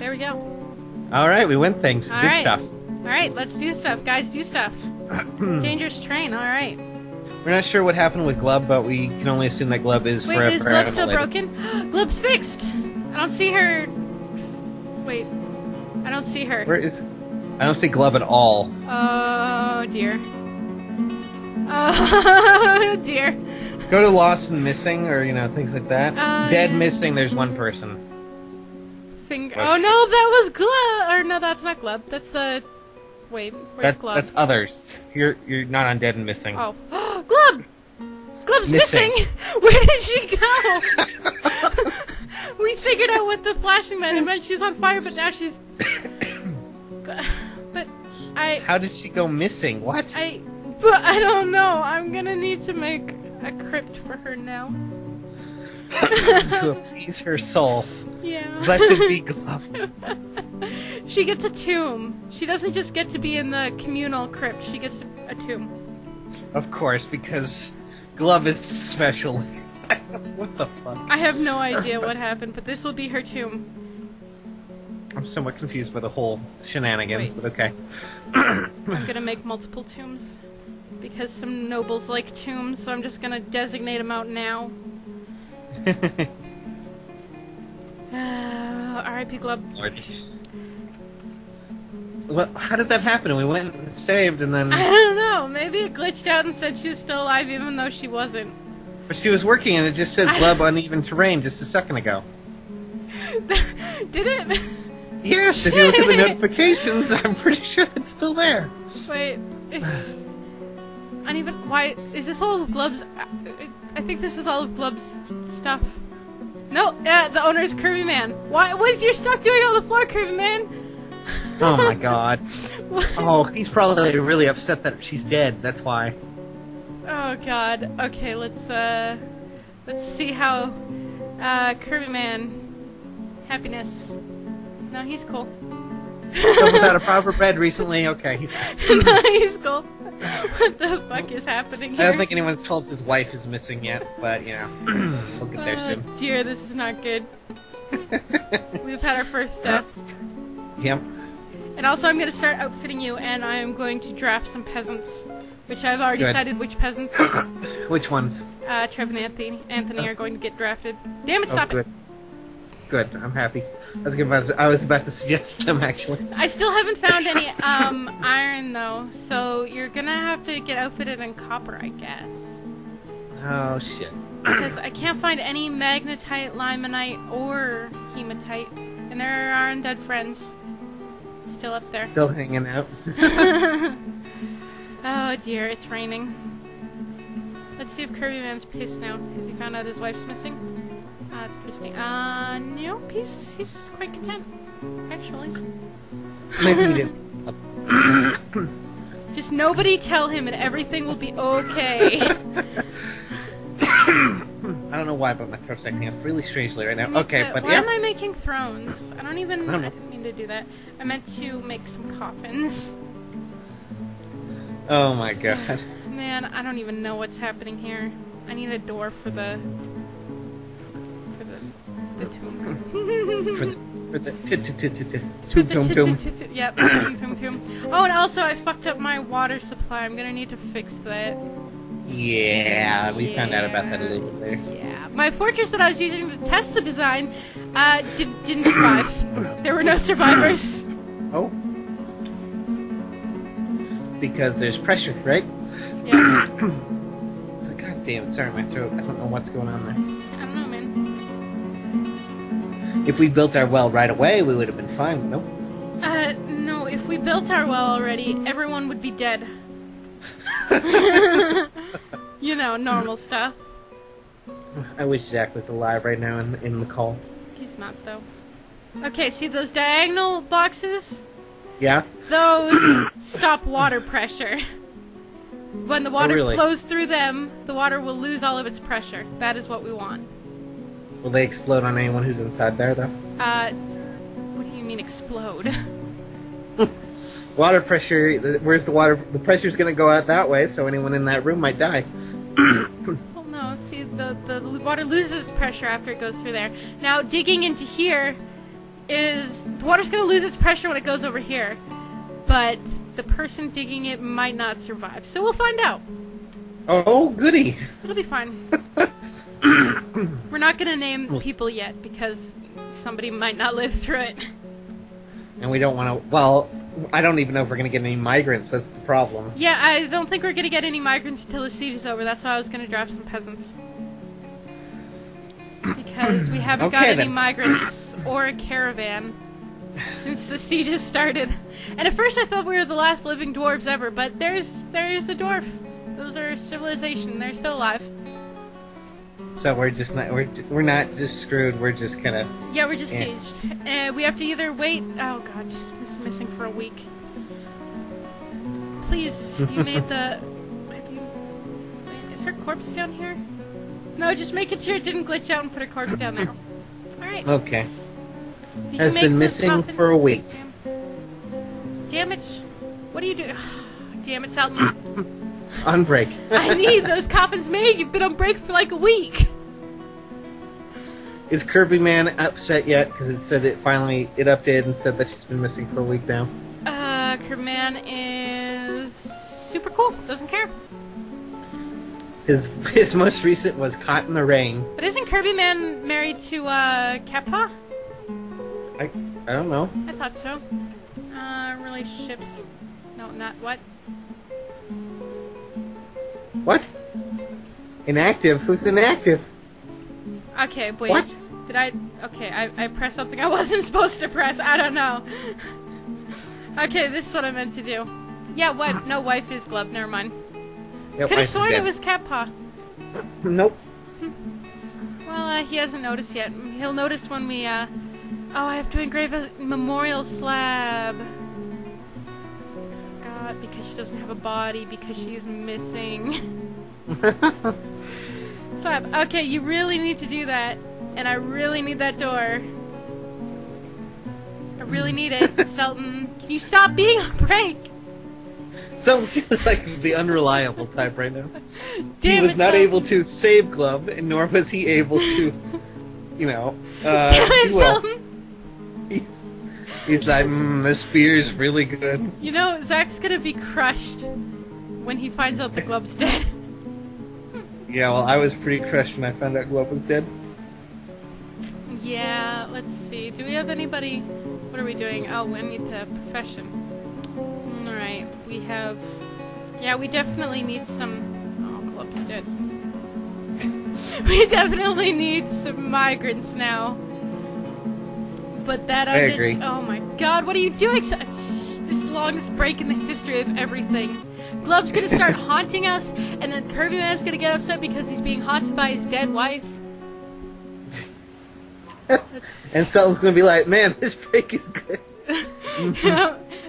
There we go. All right, we went things, All did right. stuff. All right, let's do stuff, guys. Do stuff. Dangerous train. All right. We're not sure what happened with Glub, but we can only assume that Glub is Wait, forever is Glub still broken? Glub's fixed. I don't see her. Wait, I don't see her. Where is? I don't see Glub at all. Oh dear. Oh dear. Go to lost and missing, or you know things like that. Oh, Dead yeah. missing. There's one person. Finger. Oh no, that was Glub. Or no, that's not Glub. That's the. Wait, where's That's Glub? that's others. You're you're not on dead and missing. Oh, Glub. Glub's Missing. missing. Where did she go? we figured out what the flashing meant. It meant she's on fire, but now she's. but I. How did she go missing? What? I. But I don't know. I'm gonna need to make a crypt for her now. to appease her soul. Yeah. Blessed be Glub. She gets a tomb. She doesn't just get to be in the communal crypt. She gets a tomb. Of course, because Glove is special. what the fuck? I have no idea what happened, but this will be her tomb. I'm somewhat confused by the whole shenanigans, Wait. but okay. I'm gonna make multiple tombs because some nobles like tombs, so I'm just gonna designate them out now. Uh, R.I.P. Glub. Well, how did that happen? We went and saved, and then I don't know. Maybe it glitched out and said she was still alive, even though she wasn't. but she was working, and it just said "Glub uneven terrain" just a second ago. Did it? Yes, if you look at the notifications, I'm pretty sure it's still there. Wait. It's uneven. Why is this all of Glub's? I- I think this is all of Glub's stuff. No, uh, the owner is Kirby Man. Why was your stuff doing on the floor, Kirby Man? Oh my god. Oh, he's probably really upset that she's dead. That's why. Oh God. Okay, let's uh, let's see how uh, Kirby Man happiness. No, he's cool. Without a proper bed recently. Okay, he's. no, he's cool. What the fuck is happening here? I don't think anyone's told his wife is missing yet, but you know, we'll get there Oh, soon. dear, this is not good. We've had our first death. Yep. And also, I'm going to start outfitting you, and I'm going to draft some peasants, which I've already Good. decided which peasants. Which ones? Uh, Trev and Anthony, Anthony are going to get drafted. Damn it! Oh, Stop good. it! Good. I'm happy. I was about to, I was about to suggest them actually. I still haven't found any um iron though, so you're gonna have to get outfitted in copper, I guess. Oh shit. Because I can't find any magnetite, limonite, or hematite, and there are our undead friends still up there. Still hanging out. Oh dear, it's raining. Let's see if Kirby Man's pissed now. Has he found out his wife's missing? Uh, it's. Uh, nope, he's, he's quite content, actually. Maybe he did. Just nobody tell him and everything will be okay. I don't know why, but my throat's acting up really strangely right now. Okay, too. but Why yeah. am I making thrones? I don't even. I I, don't know. didn't mean to do that. I meant to make some coffins. Oh my god. Man, I don't even know what's happening here. I need a door for the. For the for the t- t- t- t- t- tomb tomb tomb. Yep, tomb, tomb, tomb. Oh, and also I fucked up my water supply. I'm gonna need to fix that. Yeah, we found out about that a little bit later. Yeah, my fortress that I was using to test the design uh, did, didn't survive. there were no survivors. Oh. Because there's pressure, right? Yeah, So god damn it, sorry my throat. I don't know what's going on there. If we built our well right away, we would have been fine. Nope. Uh, no, if we built our well already, everyone would be dead. you know, normal stuff. I wish Jack was alive right now in, in the call. He's not, though. Okay, see those diagonal boxes? Yeah? Those stop water pressure. When the water really? flows through them, the water will lose all of its pressure. That is what we want. Will they explode on anyone who's inside there, though? Uh, what do you mean explode? Water pressure, where's the water? The pressure's gonna go out that way, so anyone in that room might die. Well, no. See, the the water loses pressure after it goes through there. Now, digging into here is the water's going to lose its pressure when it goes over here, but the person digging it might not survive. So we'll find out. Oh, goody. It'll be fine. We're not going to name people yet because somebody might not live through it. And we don't want to. Well, I don't even know if we're going to get any migrants. That's the problem. Yeah, I don't think we're going to get any migrants until the siege is over. That's why I was going to draft some peasants. Because we haven't got Okay, any then. migrants or a caravan since the siege has started. And at first I thought we were the last living dwarves ever, but there's there's a dwarf. Those are civilization. They're still alive. So we're just not. We're we're not just screwed. We're just kind of. Yeah, we're just sieged. Uh, we have to either wait. Oh god, miss, missing for a week. Please, you made the. Have you? Wait, is her corpse down here? No, just making sure it didn't glitch out and put her corpse down there. All right. Okay. Did Has been missing for a week. Damage. What are you doing? Damn it, Salton! On break. I need those coffins made. You've been on break for like a week. Is Kirby Man upset yet? Because it said it finally it updated and said that she's been missing for a week now. Uh, Kirby Man is super cool. Doesn't care. His his most recent was Caught in the Rain. But isn't Kirby Man married to uh Kappa? I I don't know. I thought so. Uh, relationships. No, not what? What? Inactive? Who's inactive? Okay, wait. What? Did I? Okay, I, I pressed something I wasn't supposed to press. I don't know. okay, this is what I meant to do. Yeah, what? No, wife is glove. Never mind. Yep, Could have sworn it was cat paw. Nope. Well, uh, he hasn't noticed yet. He'll notice when we, uh... Oh, I have to engrave a memorial slab. Because she doesn't have a body, because she's missing. slab. Okay, you really need to do that. And I really need that door. I really need it. Selton, can you stop being a break? So seems like the unreliable type right now. Damn he was not Selton. able to save Glove, and nor was he able to, you know, uh, Damn it. Selton. He's, he's like, mm, this beer is really good. You know, Zack's gonna be crushed when he finds out the glove's dead. Yeah, well, I was pretty crushed when I found out Glove was dead. yeah, let's see. Do we have anybody? What are we doing? Oh, we need to profession. Alright, we have. Yeah, we definitely need some. Oh, glove's dead. we definitely need some migrants now. But that I agree. Oh my god, what are you doing? So- This longest break in the history of everything. Glove's gonna start haunting us, and then Kirby Man's gonna get upset because he's being haunted by his dead wife. And Selton's gonna be like, man, this break is good.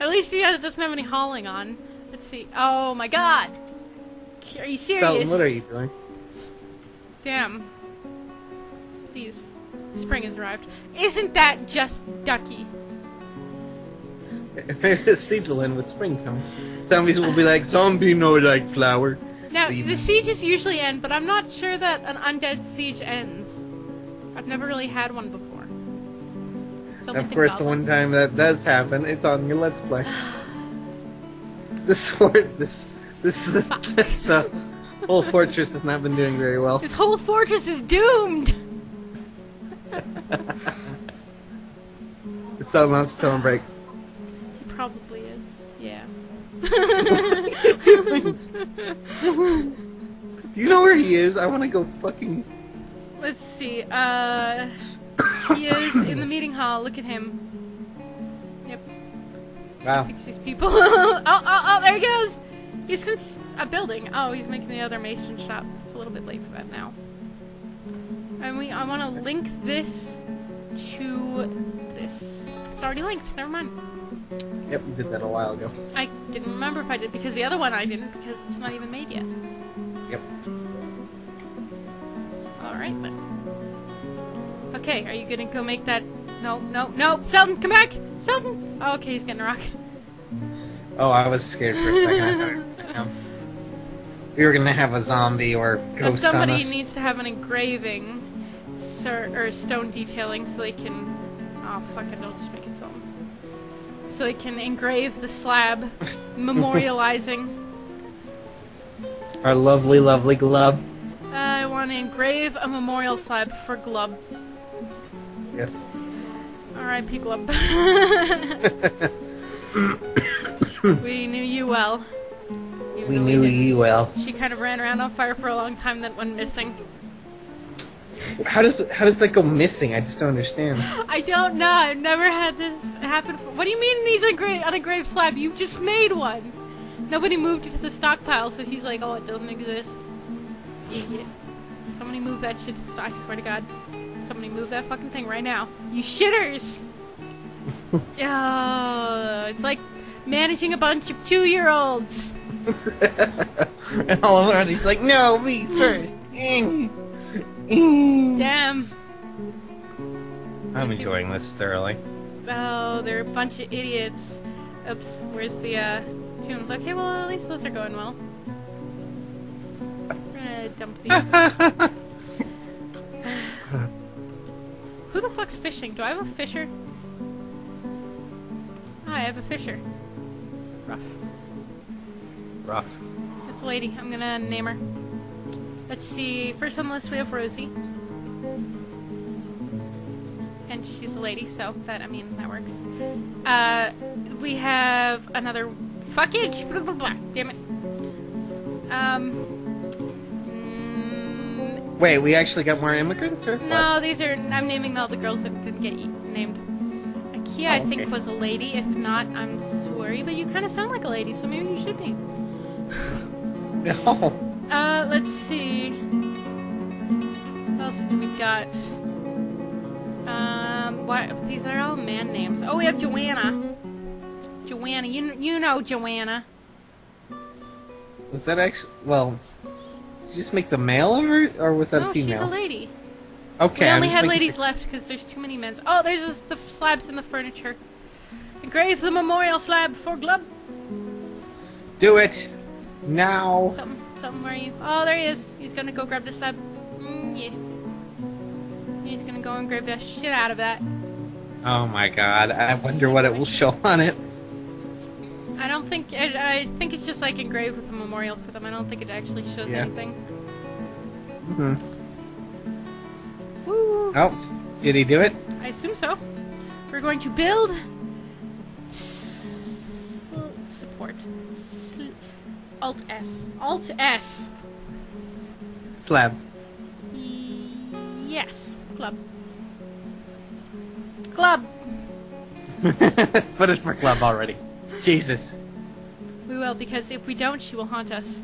At least he doesn't have any hauling on. Let's see. Oh my god! Are you serious? Selton, what are you doing? Damn. Please. Spring has arrived. Isn't that just ducky? Maybe the siege will end with spring coming. Zombies will be like, zombie no like flower. Now, Leave the sieges usually end, but I'm not sure that an undead siege ends. I've never really had one before. Only Of course, the one time that does happen, it's on your Let's Play. This sword, this, this, this uh, whole fortress has not been doing very well. This whole fortress is doomed! It's still on Stone Break. He probably is. Yeah. Do you know where he is? I want to go fucking. Let's see. Uh, he is in the meeting hall. Look at him. Yep. Wow. Fix these people. oh, oh, oh, there he goes. He's a building. Oh, he's making the other mason shop. It's a little bit late for that now. And we, I want to link this to this. It's already linked. Never mind. Yep, you did that a while ago. I didn't remember if I did because the other one I didn't because it's not even made yet. Yep. All right then. Okay, are you gonna go make that? No, no, no. Selton, come back. Selton. Oh, okay, he's getting a rock. Oh, I was scared for a second. I thought, um, we were gonna have a zombie or So ghost on somebody us. needs to have an engraving, sir, or stone detailing, so they can. Oh, fuck it, don't just make it so. So they can engrave the slab, memorializing. Our lovely, lovely glove. I want to engrave a memorial slab for Glub. Yes. R.I.P. Glub. we knew you well. Even We knew didn't. you well. She kind of ran around on fire for a long time, then went missing. How does how does that go missing? I just don't understand. I don't know. I've never had this happen. Before. What do you mean he's engra- on a grave slab? You just made one. Nobody moved it to the stockpile, so he's like, oh, it doesn't exist. Idiot. Somebody move that shit to. I swear to God. Somebody move that fucking thing right now. You shitters! oh, it's like managing a bunch of two-year-olds. and all of a sudden he's like, no, me first. Mm. Damn. I'm enjoying this thoroughly. Oh, they're a bunch of idiots. Oops, where's the uh, tombs? Okay, well, at least those are going well. We're gonna dump these. Who the fuck's fishing? Do I have a fisher? Ah, I have a fisher. Rough. Rough. This lady. I'm gonna name her. Let's see. First on the list we have Rosie. And she's a lady, so that, I mean, that works. Uh, we have another. Fuck it! Blah, blah, blah. Damn it. Um. mm, Wait, we actually got more immigrants, or no, these are. I'm naming all the girls that didn't get named. Akia, I Oh, think, okay. was a lady. If not, I'm sorry, but you kind of sound like a lady, so maybe you should be. What? No. Uh, let's see. What else do we got? Um, what? These are all man names. Oh, we have Joanna. Joanna, you you know Joanna. Was that actually? Well, did you just make the male of her, or was that no, a female? she's a lady. Okay, we only had ladies sure- left because there's too many men. Oh, there's the slabs in the furniture. Engrave the memorial slab for Glub. Do it now. Something, something. Where are you? Oh, there he is. He's gonna go grab the slab. Mm, yeah. He's gonna go and grab the shit out of that. Oh my god! I wonder what it will show on it. I don't think I, I think it's just like engraved with a memorial for them. I don't think it actually shows Yeah. anything. hmm Woo! Oh, did he do it? I assume so. We're going to build support. Alt S. Alt S. Slab. Yes. Club. Club. Put it for club already. Jesus. We will because if we don't, she will haunt us.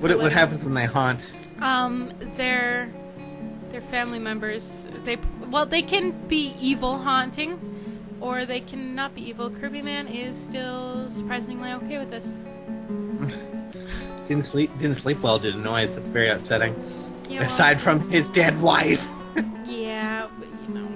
What what happens when they haunt? Um, their their family members. They well, they can be evil haunting, or they cannot be evil. Kirby Man is still surprisingly okay with this. Didn't sleep. Didn't sleep well. Did a noise. That's very upsetting. Yeah, well, Aside from his dead wife. yeah, but you know.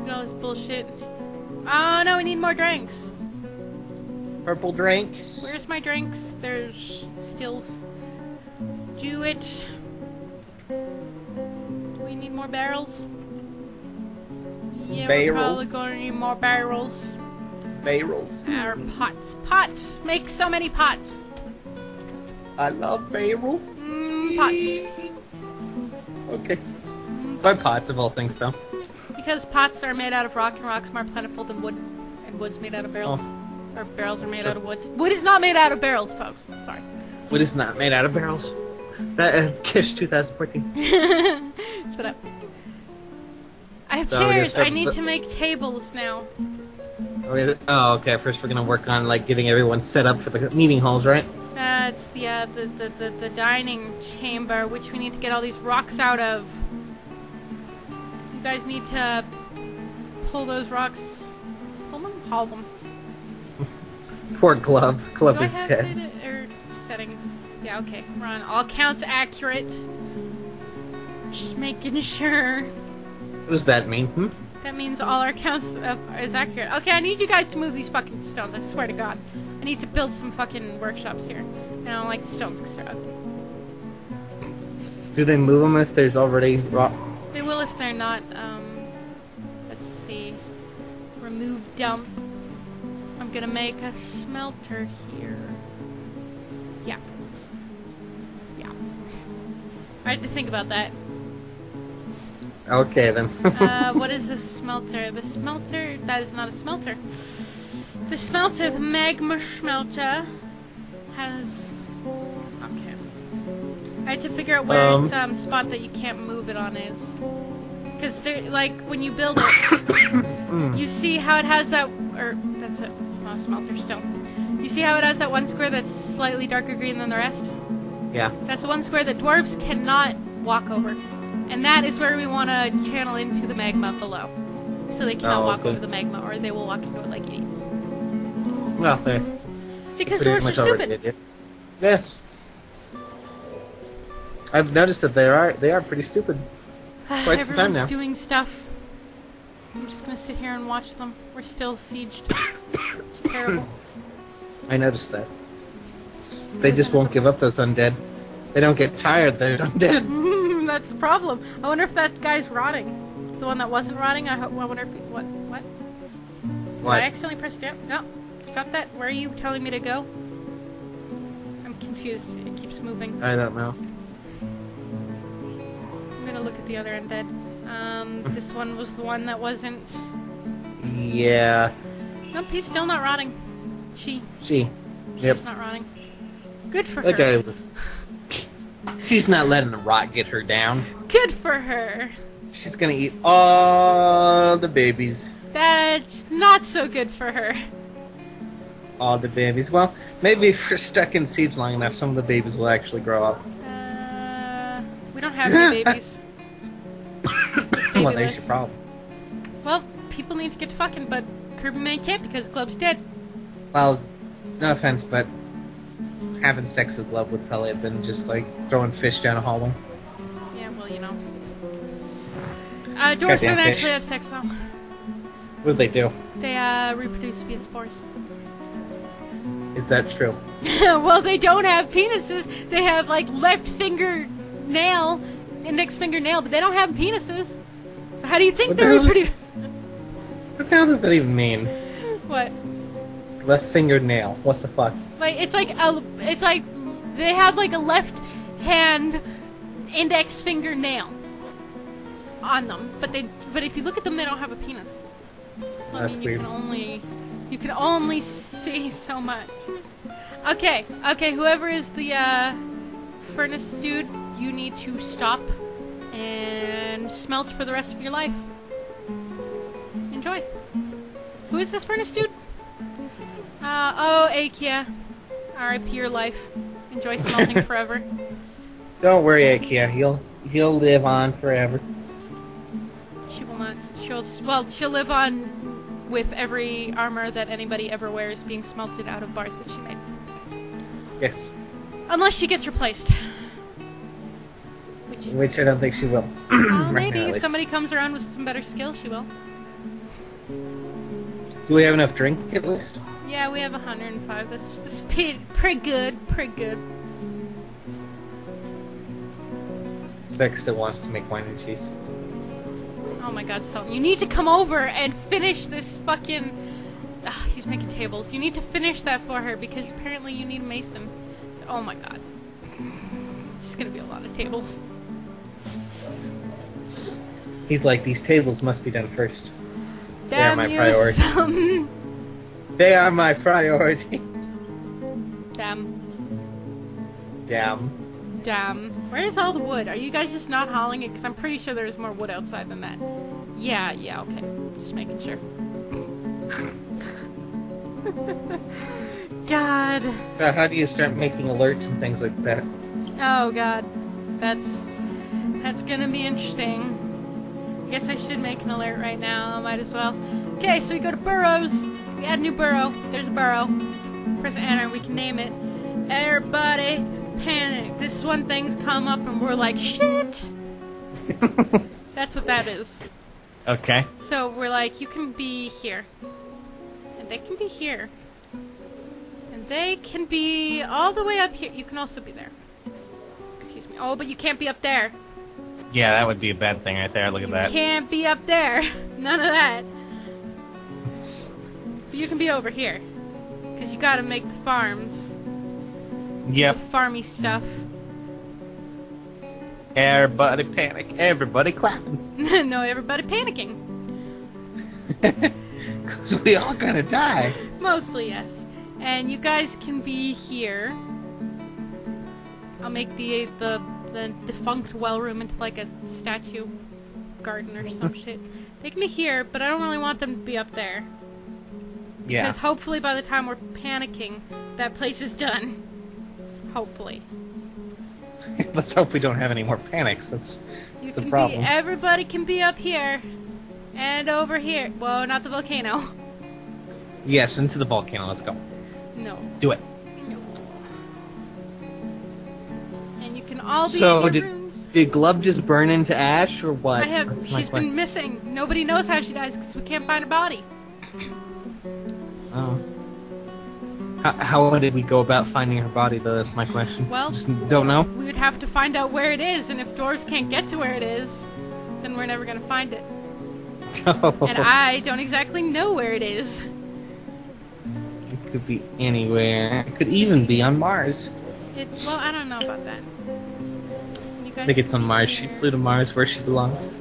Look at all this bullshit. Oh no, we need more drinks. Purple drinks. Where's my drinks? There's stills. Do it. Do we need more barrels? Yeah, we're probably Barrels? going to need more barrels. Barrels. Or pots. Pots! Make so many pots! I love barrels. Mm, pots. Okay. By pots of all things, though. Because pots are made out of rock and rock's more plentiful than wood. And wood's made out of barrels. Oh. Or barrels are made True. out of wood. Wood is not made out of barrels, folks. Sorry. Wood is not made out of barrels. That uh, Kish 2014. Shut up. I have So chairs. guess I need to make tables now. Oh, okay. First, we're gonna work on like getting everyone set up for the meeting halls, right? Uh, it's the, uh, the, the, the, the dining chamber, which we need to get all these rocks out of. You guys need to pull those rocks. Pull them? Haul them. Poor Glove. Glove Do is dead. it, or settings? Yeah, okay. We're on all counts accurate. Just making sure. What does that mean? Hmm? That means all our counts of, is accurate. Okay, I need you guys to move these fucking stones. I swear to God. I need to build some fucking workshops here. And I don't like the stones because they're ugly. Do they move them if there's already rock? They will if they're not, um, let's see, remove dump. I'm gonna make a smelter here. Yeah. Yeah. I had to think about that. Okay then. Uh, what is this smelter? The smelter, that is not a smelter. The smelter, the magma smelter, has, okay. I had to figure out where Um. its um, spot that you can't move it on is. Because they're, like, when you build it, you see how it has that, or, that's it, it's not a smelter stone. You see how it has that one square that's slightly darker green than the rest? yeah. That's the one square that dwarves cannot walk over. And that is where we want to channel into the magma below. So they cannot Oh, walk okay. over the magma, or they will walk into it like idiots. Well, there. Because dwarves are stupid. Yes. I've noticed that they are they are pretty stupid. quite some time now. doing stuff. I'm just gonna sit here and watch them. We're still sieged. it's terrible. I noticed that. They just won't give up those undead. They don't get tired. They're undead. That's the problem. I wonder if that guy's rotting. The one that wasn't rotting. I, I wonder if he, what what. Did I accidentally pressed down? No. Stop that. Where are you telling me to go? I'm confused. It keeps moving. I don't know. I'm gonna look at the other end undead. Um, this one was the one that wasn't. Yeah. Nope, he's still not rotting. She. She. Yep. She's not rotting. Good for That her. guy was. She's not letting the rot get her down. Good for her. She's gonna eat all the babies. That's not so good for her. All the babies. Well, maybe if we're stuck in seeds long enough, some of the babies will actually grow up. Uh, we don't have any babies. well, there's your problem. Well, people need to get to fucking, but Kirby Man can't because Glub's dead. Well, no offense, but having sex with love would probably have been just like throwing fish down a hallway. Yeah, well, you know. Uh, dwarves don't fish. actually have sex though. What do they do? They uh, reproduce via spores. Is that true? well, they don't have penises. They have like left finger nail, index finger nail, but they don't have penises. So how do you think What they the reproduce? What the hell does that even mean? what? Left fingernail. What the fuck? Like it's like a, it's like they have like a left hand index fingernail on them, but they but if you look at them, they don't have a penis. So I That's mean, you weird. can only you can only see so much. Okay, okay. Whoever is the uh, furnace dude, you need to stop and smelt for the rest of your life. Enjoy. Who is this furnace dude? Uh, oh, Akia. R.I.P. your life. Enjoy smelting forever. Don't worry, Ikea. He'll he'll live on forever. She will not. She'll. Well, she'll live on with every armor that anybody ever wears being smelted out of bars that she made. Yes. Unless she gets replaced. Which, Which I don't think she will. well, Right maybe now, if somebody comes around with some better skill, she will. Do we have enough drink at least? Yeah, we have 105. That's, that's pretty, pretty good. Pretty good. Zack still wants to make wine and cheese. Oh my god, Stelton. You need to come over and finish this fucking. Ugh, he's making tables. You need to finish that for her because apparently you need a mason. Oh my god. It's gonna be a lot of tables. He's like, these tables must be done first. They are my priority. They are my priority. Damn. Damn. Damn. Where's all the wood? Are you guys just not hauling it? Because I'm pretty sure there's more wood outside than that. Yeah, yeah, okay. Just making sure. God. So how do you start making alerts and things like that? Oh god. That's that's gonna be interesting. I guess I should make an alert right now. I might as well. Okay, so we go to burrows. We add new burrow. There's a burrow. Press enter. We can name it. Everybody panic. This is when things come up and we're like, shit. That's what that is. okay. So we're like, you can be here. And they can be here. And they can be all the way up here. You can also be there. Excuse me. Oh, but you can't be up there. Yeah, that would be a bad thing right there. Look at You that. can't be up there. None of that. But you can be over here. Because you gotta make the farms. Yep. The farmy stuff. Everybody panic. Everybody clapping. no, everybody panicking. Because we all gonna die. Mostly, yes. And you guys can be here. I'll make the the the defunct well room into like a statue garden or some shit. They can be here, but I don't really want them to be up there. Yeah. Because hopefully by the time we're panicking, that place is done. Hopefully. Let's hope we don't have any more panics. That's, You that's the can problem. be everybody can be up here. And over here. Well, not the volcano. yes, into the volcano. Let's go. No. Do it. No. And you can all be So did- rooms. Did Glub just burn into ash or what? I have. That's She's been missing. Nobody knows how she dies because we can't find her body. Oh. How, how did we go about finding her body, though? That's my question. Well- just don't know. We would have to find out where it is, and if dwarves can't get to where it is, then we're never gonna find it. And I don't exactly know where it is. It could be anywhere. It could even be on Mars. It. Well, I don't know about that. You guys. I think it's on Mars. She flew to Mars where she belongs.